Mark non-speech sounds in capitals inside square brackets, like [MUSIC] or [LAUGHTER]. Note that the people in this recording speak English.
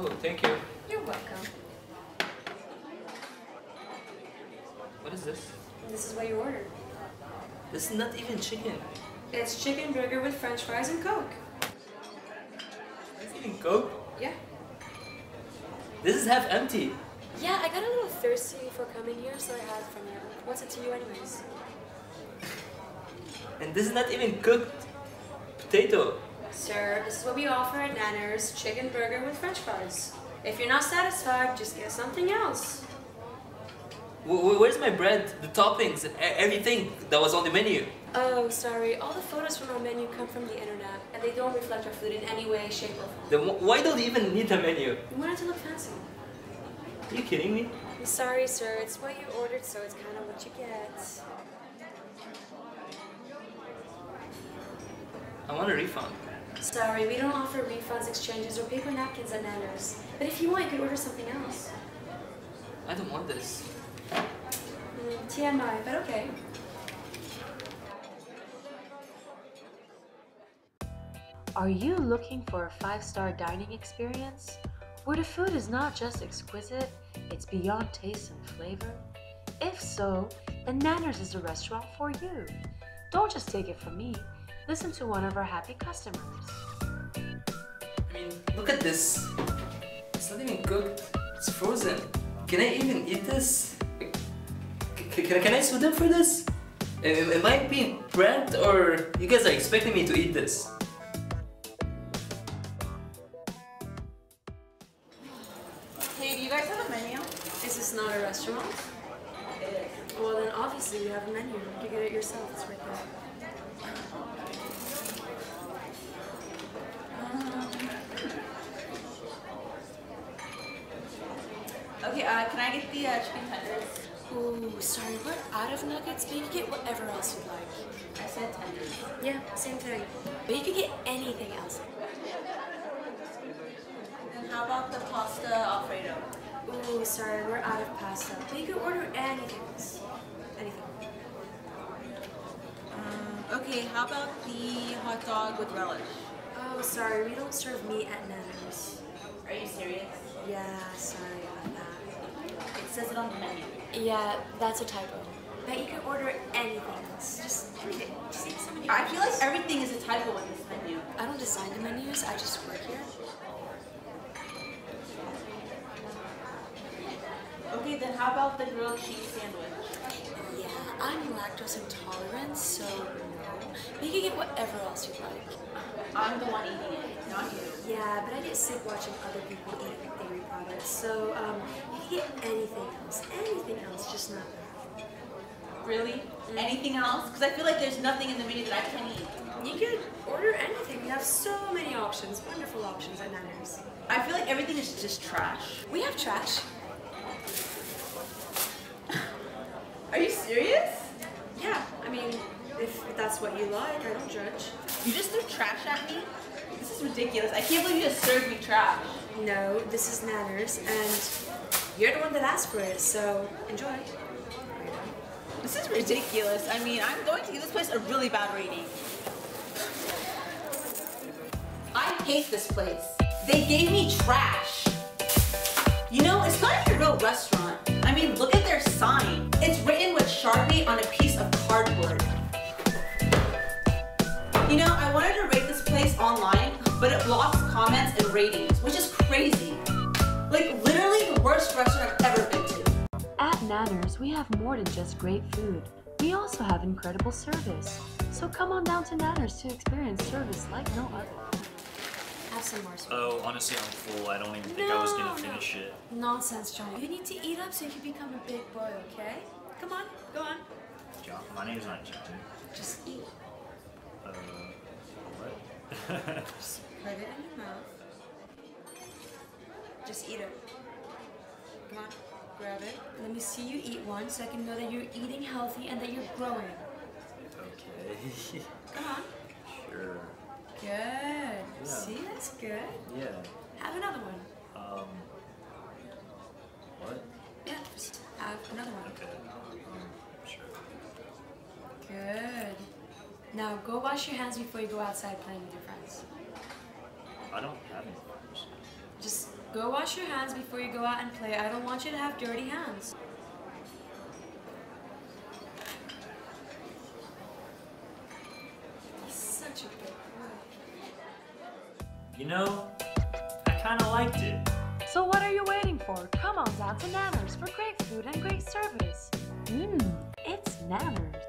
Oh, thank you. You're welcome. What is this? This is what you ordered. This is not even chicken. It's chicken burger with french fries and Coke. It's even Coke. Yeah. This is half empty. Yeah, I got a little thirsty for coming here, so I had from you. What's it to you anyways? And this is not even cooked potato. Sir, this is what we offer at Nanners, chicken burger with french fries. If you're not satisfied, just get something else. Where's my bread, the toppings, everything that was on the menu? Oh, sorry. All the photos from our menu come from the internet, and they don't reflect our food in any way, shape, or form. Then why don't you even need a menu? We want it to look fancy. Are you kidding me? I'm sorry, sir. It's what you ordered, so it's kind of what you get. I want a refund. Sorry, we don't offer refunds, exchanges, or paper napkins at Nanners. But if you want, you could order something else. I don't want this. Mm, TMI, but okay. Are you looking for a five star dining experience where the food is not just exquisite, it's beyond taste and flavor? If so, then Nanners is the restaurant for you. Don't just take it from me, listen to one of our happy customers. I mean, look at this. It's not even cooked. It's frozen. Can I even eat this? C- can, can I sue them for this? Am, am I being pranked or you guys are expecting me to eat this? Hey, do you guys have a menu? Is this not a restaurant? Well, then obviously we have a menu. You get it yourself. It's right there. Okay, uh, can I get the uh, chicken tenders? Ooh, sorry, we're out of nuggets, but you can get whatever else you'd like. I said tenders. Yeah, same thing. But you could get anything else. And how about the pasta alfredo? Ooh, sorry, we're out of pasta. But you could order anything else. Anything. Um, okay, how about the hot dog with relish? Oh, sorry, we don't serve meat at Nanners. Are you serious? Yeah, sorry about that. It says it on the menu. Yeah, that's a typo. But you can order anything else. Just read it. Just eat so many I feel like everything is a typo in this menu. I don't design the menus, I just work here. Okay, then how about the grilled cheese sandwich? Yeah, I'm lactose intolerant, so no. You can get whatever else you like. I'm the one eating it, not you. Yeah, but I get sick watching other people eat dairy products, so um, get anything else. Anything else, just not that. Really? Mm-hmm. Anything else? Because I feel like there's nothing in the menu that I can eat. You could order anything. We have so many options, wonderful options at Nanners. I feel like everything is just trash. We have trash. [LAUGHS] Are you serious? Yeah, I mean, if that's what you like, I don't judge. You just threw trash at me? This is ridiculous. I can't believe you just served me trash. No, this is Nanners, and you're the one that asked for it, so enjoy. This is ridiculous. I mean, I'm going to give this place a really bad rating. I hate this place. They gave me trash. You know, it's not even a real restaurant. I mean, look at their sign. It's written with Sharpie on a piece of cardboard. You know, I wanted to rate this place online, but it blocks comments and ratings, which is crazy. Nanners, we have more than just great food. We also have incredible service. So come on down to Nanners to experience service like no other. Have some more. sweet. Oh, honestly, I'm full. I don't even think I was gonna no. finish it. Nonsense, John. You need to eat up so you can become a big boy, okay? Come on, go on. John, my name's not John. Just eat. Uh, what? [LAUGHS] Just put it in your mouth. Just eat it. Come on, grab it. Let me see you eat one so I can know that you're eating healthy and that you're growing. okay. [LAUGHS] Come on. sure. Good. See, that's good. Yeah. Have another one. Um. What? Yeah, just have another one. Okay. Um. Sure. Good. Now go wash your hands before you go outside playing with your friends. I don't have any fingers. Just go wash your hands before you go out and play. I don't want you to have dirty hands. He's such a good boy. You know, I kind of liked it. So what are you waiting for? Come on down to Nanners for great food and great service. Mmm, it's Nanners.